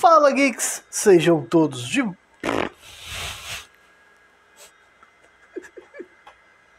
Fala geeks, sejam todos de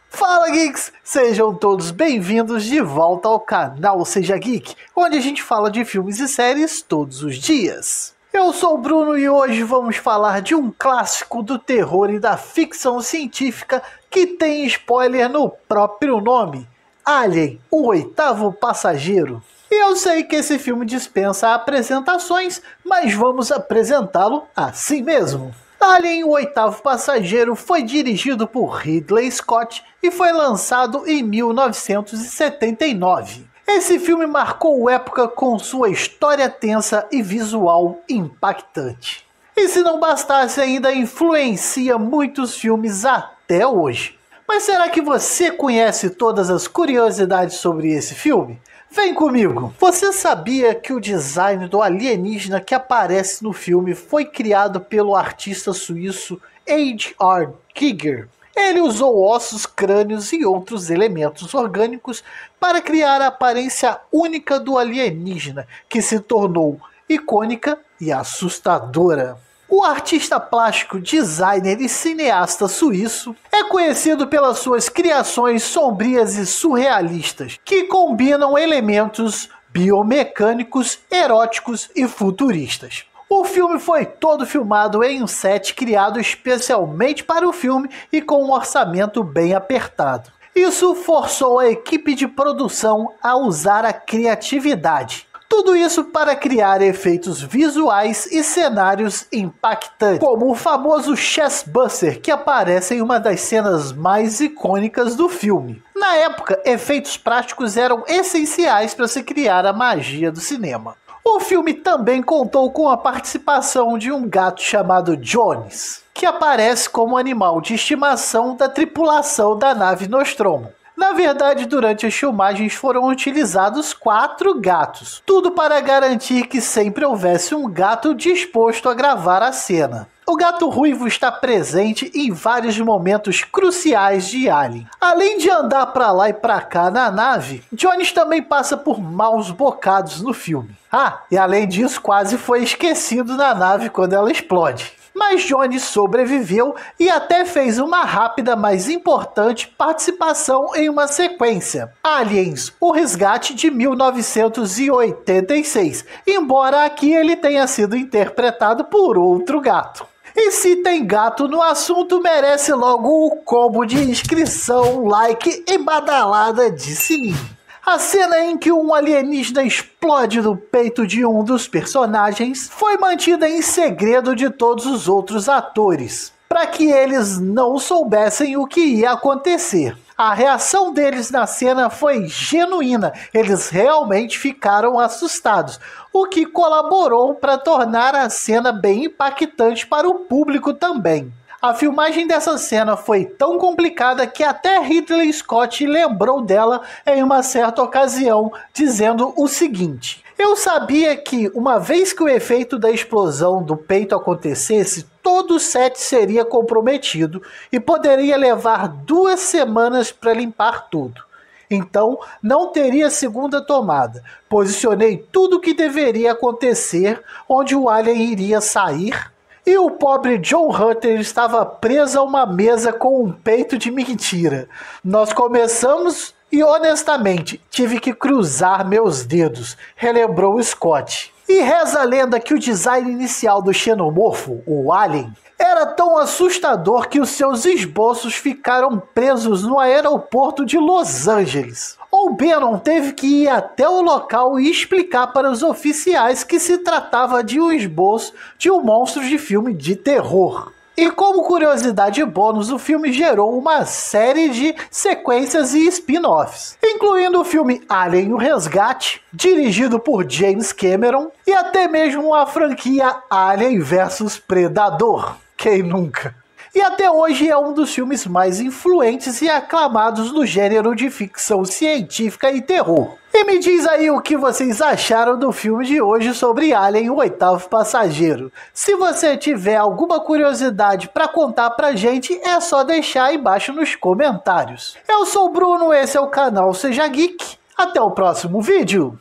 Fala geeks, sejam todos bem-vindos de volta ao canal Seja Geek, onde a gente fala de filmes e séries todos os dias. Eu sou o Bruno e hoje vamos falar de um clássico do terror e da ficção científica que tem spoiler no próprio nome: Alien, o oitavo passageiro. E eu sei que esse filme dispensa apresentações, mas vamos apresentá-lo assim mesmo. Alien, o oitavo passageiro, foi dirigido por Ridley Scott e foi lançado em 1979. Esse filme marcou época com sua história tensa e visual impactante. E se não bastasse ainda, influencia muitos filmes até hoje. Mas será que você conhece todas as curiosidades sobre esse filme? Vem comigo! Você sabia que o design do alienígena que aparece no filme foi criado pelo artista suíço H.R. Giger? Ele usou ossos, crânios e outros elementos orgânicos para criar a aparência única do alienígena, que se tornou icônica e assustadora. O artista plástico, designer e cineasta suíço conhecido pelas suas criações sombrias e surrealistas, que combinam elementos biomecânicos, eróticos e futuristas. O filme foi todo filmado em um set criado especialmente para o filme e com um orçamento bem apertado. Isso forçou a equipe de produção a usar a criatividade tudo isso para criar efeitos visuais e cenários impactantes, como o famoso Chessbuster, que aparece em uma das cenas mais icônicas do filme. Na época, efeitos práticos eram essenciais para se criar a magia do cinema. O filme também contou com a participação de um gato chamado Jones, que aparece como animal de estimação da tripulação da nave Nostromo. Na verdade, durante as filmagens foram utilizados quatro gatos, tudo para garantir que sempre houvesse um gato disposto a gravar a cena. O gato ruivo está presente em vários momentos cruciais de Alien. Além de andar para lá e para cá na nave, Jones também passa por maus bocados no filme. Ah, e além disso, quase foi esquecido na nave quando ela explode mas Jones sobreviveu e até fez uma rápida, mas importante participação em uma sequência, Aliens, o resgate de 1986, embora aqui ele tenha sido interpretado por outro gato. E se tem gato no assunto, merece logo o combo de inscrição, like e badalada de sininho. A cena em que um alienígena explode no peito de um dos personagens foi mantida em segredo de todos os outros atores, para que eles não soubessem o que ia acontecer. A reação deles na cena foi genuína, eles realmente ficaram assustados, o que colaborou para tornar a cena bem impactante para o público também. A filmagem dessa cena foi tão complicada que até Ridley Scott lembrou dela em uma certa ocasião, dizendo o seguinte: Eu sabia que, uma vez que o efeito da explosão do peito acontecesse, todo o set seria comprometido e poderia levar duas semanas para limpar tudo. Então, não teria segunda tomada. Posicionei tudo o que deveria acontecer, onde o alien iria sair, e o pobre John Hunter estava preso a uma mesa com um peito de mentira. Nós começamos e honestamente tive que cruzar meus dedos, relembrou Scott. E reza a lenda que o design inicial do xenomorfo, o Alien, era tão assustador que os seus esboços ficaram presos no aeroporto de Los Angeles. O Bannon teve que ir até o local e explicar para os oficiais que se tratava de um esboço de um monstro de filme de terror. E como curiosidade bônus, o filme gerou uma série de sequências e spin-offs, incluindo o filme Alien o Resgate, dirigido por James Cameron, e até mesmo a franquia Alien vs Predador. Quem nunca? E até hoje é um dos filmes mais influentes e aclamados do gênero de ficção científica e terror. E me diz aí o que vocês acharam do filme de hoje sobre Alien, o oitavo passageiro. Se você tiver alguma curiosidade para contar pra gente, é só deixar aí embaixo nos comentários. Eu sou o Bruno, esse é o canal Seja Geek. Até o próximo vídeo.